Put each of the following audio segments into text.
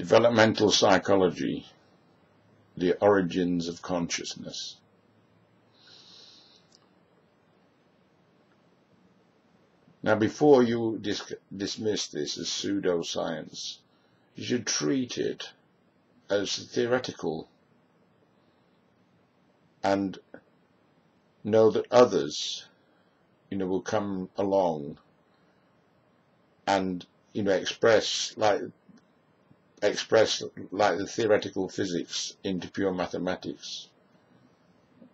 Developmental Psychology, The Origins of Consciousness. Now before you dis dismiss this as pseudoscience, you should treat it as theoretical and know that others, you know, will come along and, you know, express like express like the theoretical physics into pure mathematics.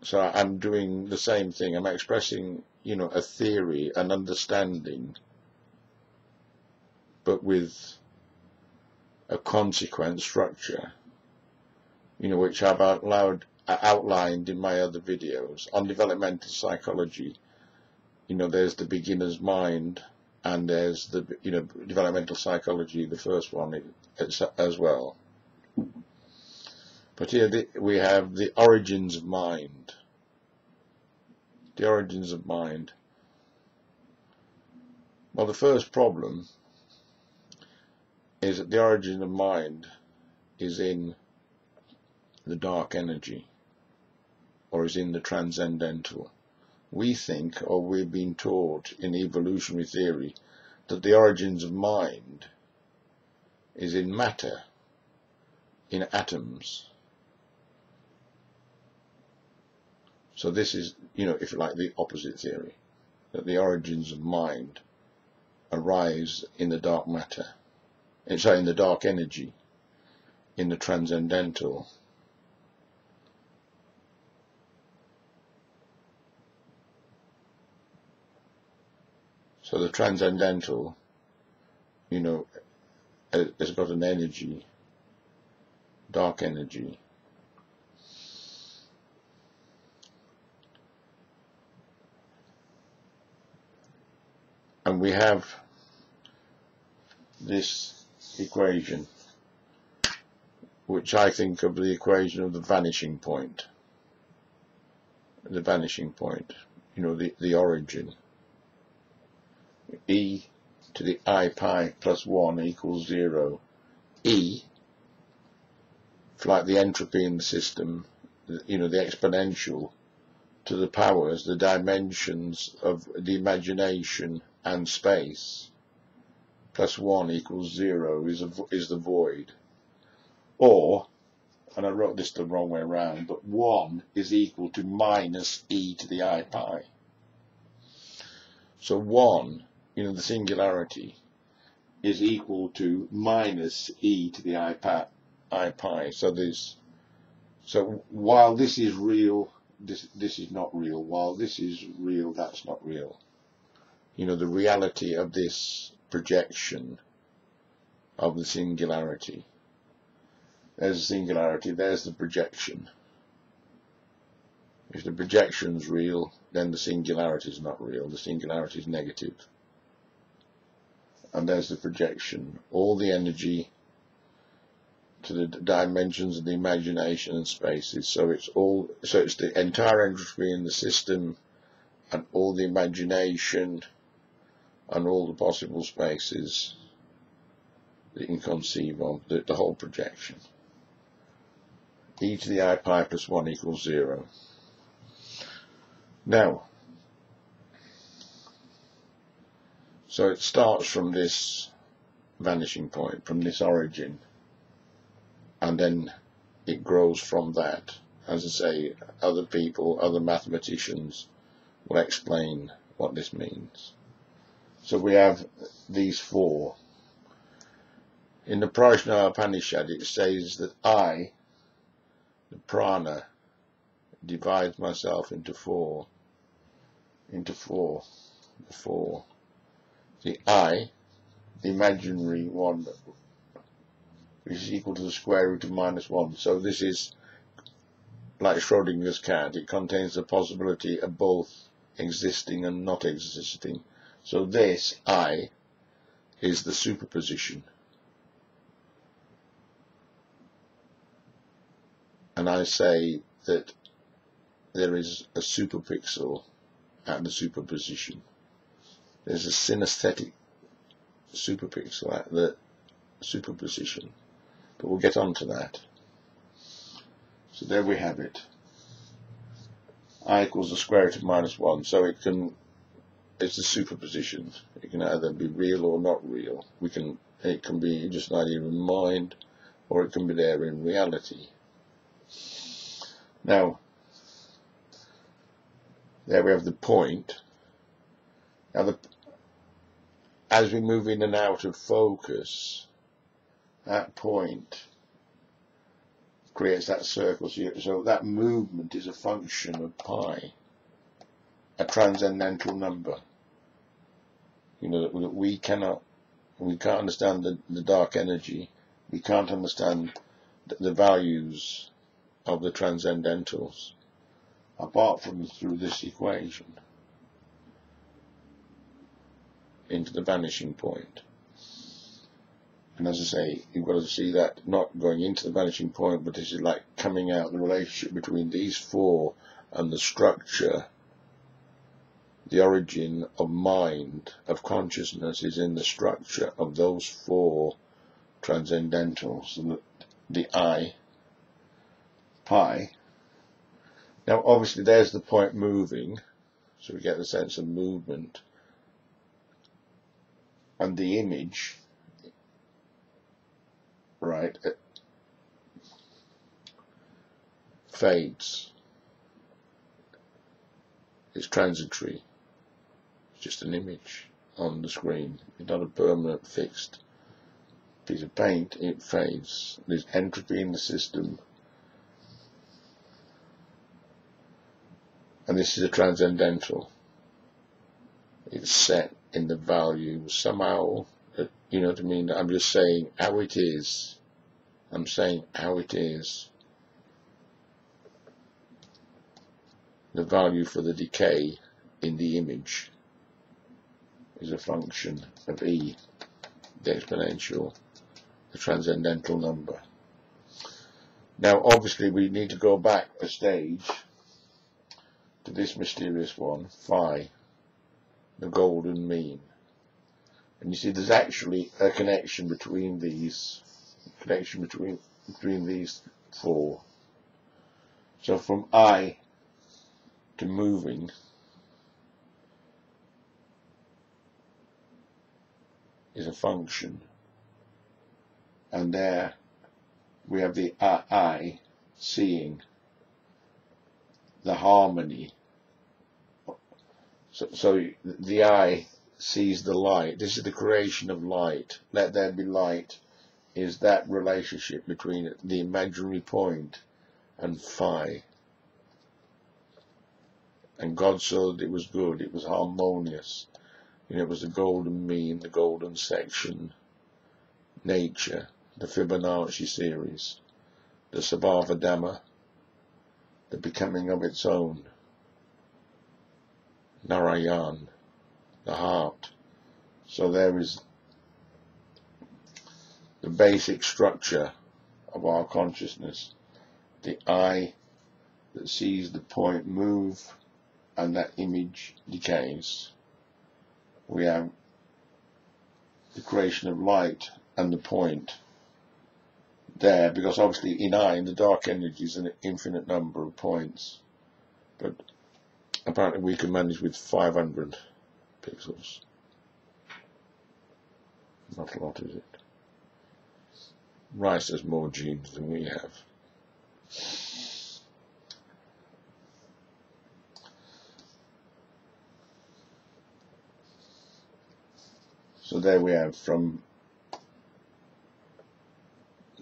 So I'm doing the same thing. I'm expressing, you know, a theory, an understanding, but with a consequent structure, you know, which I've outlined, outlined in my other videos on developmental psychology. You know, there's the beginner's mind, and there's the you know developmental psychology, the first one as well. But here the, we have the origins of mind. The origins of mind. Well, the first problem is that the origin of mind is in the dark energy or is in the transcendental. We think, or we've been taught in evolutionary theory, that the origins of mind is in matter, in atoms. So this is, you know, if you like, the opposite theory, that the origins of mind arise in the dark matter, eh, sorry, in the dark energy, in the transcendental. So the transcendental, you know, uh, has got an energy, dark energy. And we have this equation, which I think of the equation of the vanishing point. The vanishing point, you know, the, the origin. E to the i pi plus 1 equals 0. E, like the entropy in the system, you know, the exponential to the powers, the dimensions of the imagination and space, plus 1 equals 0 is, a, is the void. Or, and I wrote this the wrong way around, but 1 is equal to minus e to the i pi. So 1 you know, the singularity is equal to minus e to the i pi, i pi. So there's, so while this is real, this this is not real. While this is real, that's not real. You know, the reality of this projection of the singularity. There's the singularity, there's the projection. If the projection's real, then the singularity is not real. The singularity is negative and there's the projection. All the energy to the dimensions of the imagination and spaces. So it's all, so it's the entire entropy in the system and all the imagination and all the possible spaces that you can conceive of, the, the whole projection. e to the i pi plus 1 equals 0. Now, So it starts from this vanishing point, from this origin, and then it grows from that. As I say, other people, other mathematicians will explain what this means. So we have these four. In the Prajna Upanishad it says that I, the prana, divides myself into four, into four, the four the i, the imaginary one, which is equal to the square root of minus 1. So this is like Schrodinger's cat. It contains the possibility of both existing and not existing. So this i is the superposition. And I say that there is a superpixel at the superposition there's a synesthetic superpixel at the superposition. but we'll get on to that. So there we have it. i equals the square root of minus 1, so it can, it's a superposition. It can either be real or not real. We can, it can be just an idea in mind, or it can be there in reality. Now, there we have the point. Now, the, as we move in and out of focus, that point creates that circle. So, so that movement is a function of pi, a transcendental number. You know, that, that we cannot, we can't understand the, the dark energy. We can't understand the, the values of the transcendentals apart from through this equation into the vanishing point. And as I say, you've got to see that not going into the vanishing point, but this is like coming out the relationship between these four and the structure, the origin of mind, of consciousness is in the structure of those four transcendentals. The, the I, pi. Now obviously there's the point moving, so we get the sense of movement. And the image right, fades. It's transitory. It's just an image on the screen. It's not a permanent fixed piece of paint. It fades. There's entropy in the system. And this is a transcendental. It's set in the value somehow you know what I mean? I'm just saying how it is. I'm saying how it is. The value for the decay in the image is a function of e, the exponential, the transcendental number. Now obviously we need to go back a stage to this mysterious one, phi, the golden mean. And you see there's actually a connection between these, connection between, between these four. So from I to moving, is a function. And there we have the I seeing the harmony. So, so the eye sees the light. This is the creation of light. Let there be light is that relationship between the imaginary point and phi. And God saw that it was good, it was harmonious. You know, it was the golden mean, the golden section, nature, the Fibonacci series, the Sabhava Dhamma, the becoming of its own, Narayan, the heart. So there is the basic structure of our consciousness. The eye that sees the point move and that image decays. We have the creation of light and the point there because obviously in I, in the dark energy is an infinite number of points but apparently we can manage with 500 pixels. Not a lot, is it? Rice has more genes than we have. So there we have from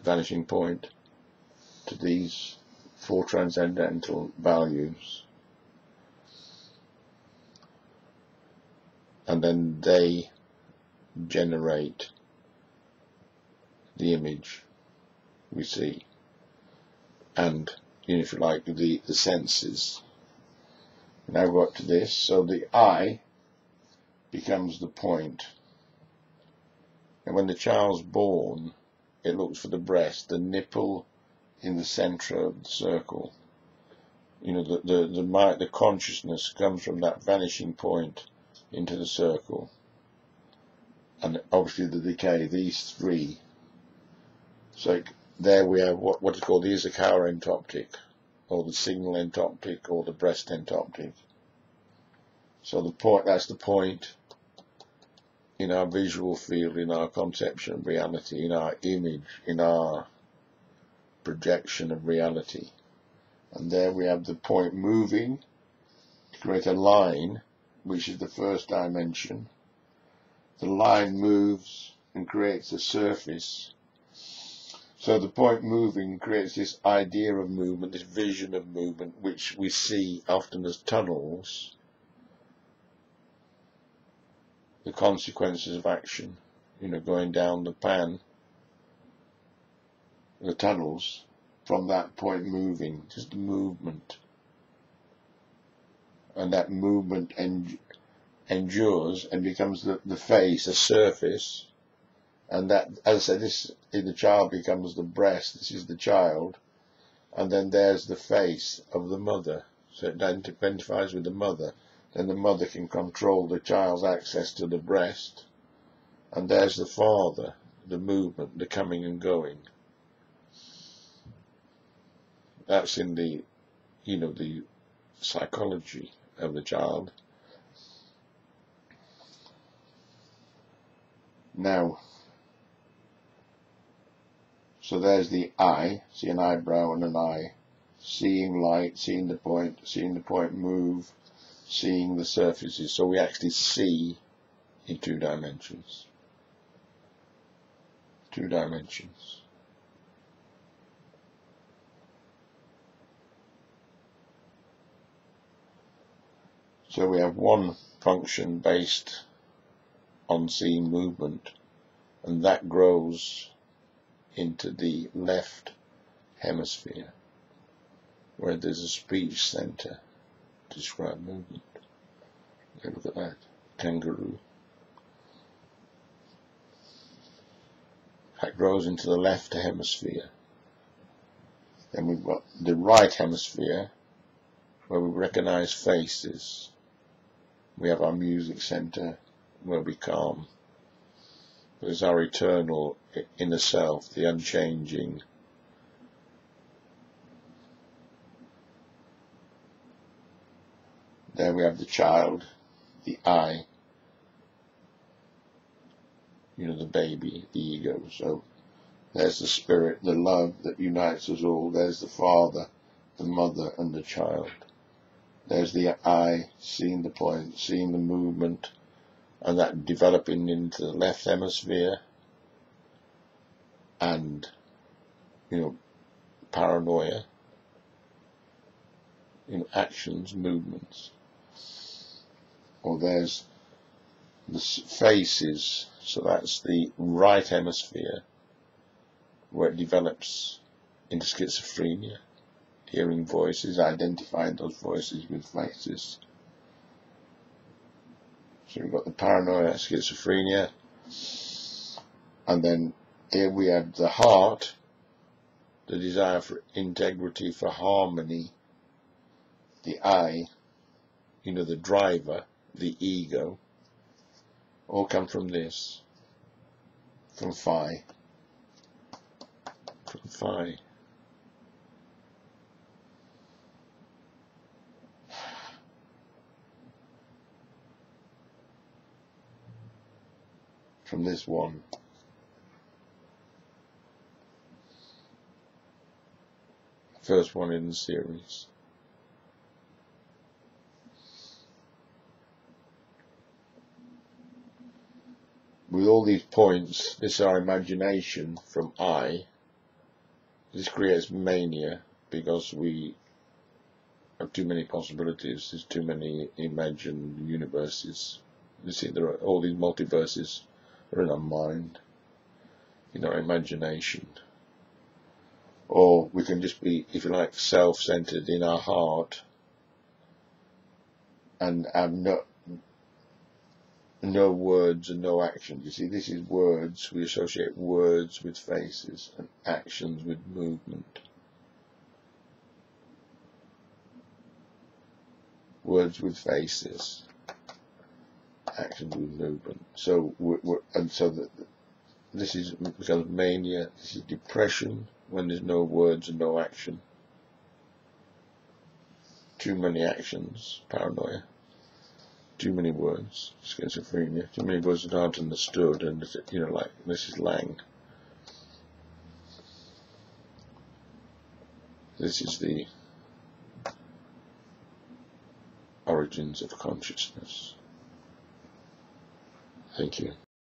vanishing point to these four transcendental values and then they generate the image we see. And you know, if you like the, the senses. Now we've got to this so the eye becomes the point. and when the child's born it looks for the breast the nipple in the center of the circle. You know the the the, the consciousness comes from that vanishing point into the circle and obviously the decay these three so there we have what, what is called the Isakower entoptic, or the signal entoptic, or the breast entoptic. So the point, that's the point in our visual field, in our conception of reality, in our image, in our projection of reality. And there we have the point moving to create a line, which is the first dimension. The line moves and creates a surface. So the point moving creates this idea of movement, this vision of movement, which we see often as tunnels the consequences of action, you know, going down the pan, the tunnels, from that point moving, just the movement. And that movement en endures and becomes the, the face, a surface. And that, as I said, this the child becomes the breast, this is the child. And then there's the face of the mother. So it identifies with the mother then the mother can control the child's access to the breast. And there's the father, the movement, the coming and going. That's in the, you know, the psychology of the child. Now, so there's the eye, see an eyebrow and an eye, seeing light, seeing the point, seeing the point move, seeing the surfaces. So we actually see in two dimensions. Two dimensions. So we have one function based on seeing movement and that grows into the left hemisphere where there's a speech center to describe movement. Look at that. Kangaroo. That grows into the left hemisphere. Then we've got the right hemisphere where we recognize faces. We have our music center where we calm. There's our eternal inner self, the unchanging, There we have the child, the I, you know, the baby, the ego. So there's the spirit, the love that unites us all. There's the father, the mother, and the child. There's the eye, seeing the point, seeing the movement, and that developing into the left hemisphere, and, you know, paranoia, know, actions, movements. Or there's the faces, so that's the right hemisphere where it develops into schizophrenia, hearing voices, identifying those voices with faces. So we've got the paranoia, schizophrenia, and then here we have the heart, the desire for integrity, for harmony, the I, you know, the driver, the ego, all come from this, from phi, from phi. From this one. First one in the series. with all these points, this is our imagination from I. This creates mania because we have too many possibilities. There's too many imagined universes. You see, there are all these multiverses are in our mind, in our imagination. Or we can just be, if you like, self-centered in our heart and have no, no words and no actions. You see, this is words. We associate words with faces and actions with movement. Words with faces, with movement. So, we're, we're, and so that this is because mania. This is depression when there's no words and no action. Too many actions, paranoia. Too many words, schizophrenia. Too many words that aren't understood, and you know, like Mrs. Lang. This is the origins of consciousness. Thank you.